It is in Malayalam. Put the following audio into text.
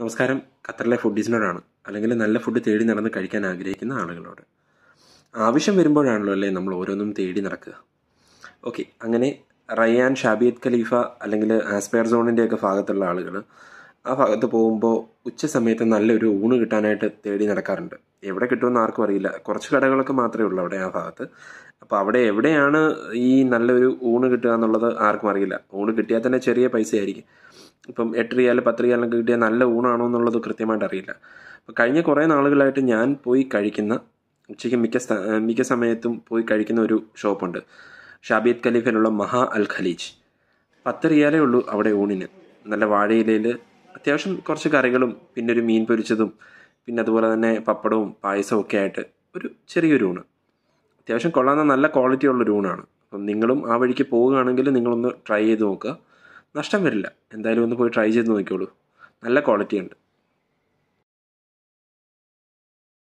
നമസ്കാരം. ഖത്തറിലെ ഫുഡീസിനോടാണ് അല്ലെങ്കിൽ നല്ല ഫുഡ് തേടി നടന്ന് കഴിക്കാൻ ആഗ്രഹിക്കുന്ന ആളുകളോട്. ആവശ്യം വരുമ്പോഴാണല്ലോ അല്ലേ നമ്മൾ ഓരോന്നും തേടി നടക്കുക. ഓക്കെ അങ്ങനെ റയ്യാൻ ഷാബിയത്ത് ഖലീഫ അല്ലെങ്കിൽ ആസ്പയർ സോണിന്റെയൊക്കെ ഭാഗത്തുള്ള ആളുകൾ ആ ഭാഗത്ത് പോകുമ്പോൾ ഉച്ച സമയത്ത് നല്ലൊരു ഊണ് കിട്ടാനായിട്ട് തേടി നടക്കാറുണ്ട്. എവിടെ കിട്ടുമെന്ന് ആർക്കും അറിയില്ല. കുറച്ച് കടകളൊക്കെ മാത്രമേ ഉള്ളൂ അവിടെ ആ ഭാഗത്ത്. അപ്പോൾ അവിടെ എവിടെയാണ് ഈ നല്ലൊരു ഊണ് കിട്ടുക എന്നുള്ളത് ആർക്കും അറിയില്ല. ഊണ് കിട്ടിയാൽ തന്നെ ചെറിയ പൈസയായിരിക്കും. ഇപ്പം എട്ട് റിയാൽ പത്ത് റിയാലൊക്കെ കിട്ടിയാൽ നല്ല ഊണാണോ എന്നുള്ളത് കൃത്യമായിട്ട് അറിയില്ല. അപ്പോൾ കഴിഞ്ഞ കുറേ നാളുകളായിട്ട് ഞാൻ പോയി കഴിക്കുന്ന ഉച്ചയ്ക്ക് മിക്ക മിക്ക സമയത്തും പോയി കഴിക്കുന്ന ഒരു ഷോപ്പുണ്ട്. ഷാബിയത്ത് ഖലീഫിലുള്ള മഹാ അൽ ഖലീജ്. പത്ത് റിയാലേ ഉള്ളൂ അവിടെ ഊണിന്. നല്ല വാഴയിലയിൽ അത്യാവശ്യം കുറച്ച് കറികളും പിന്നെ ഒരു മീൻ പൊരിച്ചതും പിന്നെ അതുപോലെ തന്നെ പപ്പടവും പായസവും ഒക്കെ ആയിട്ട് ഒരു ചെറിയൊരു ഊണ്. അത്യാവശ്യം കൊള്ളാവുന്ന നല്ല ക്വാളിറ്റി ഉള്ളൊരു ഊണാണ്. അപ്പം നിങ്ങളും ആ വഴിക്ക് പോവുകയാണെങ്കിൽ നിങ്ങളൊന്ന് ട്രൈ ചെയ്ത് നോക്കുക. നഷ്ടം വരില്ല. എന്തായാലും ഒന്ന് പോയി ട്രൈ ചെയ്ത് നോക്കിക്കോളൂ. നല്ല ക്വാളിറ്റി ഉണ്ട്.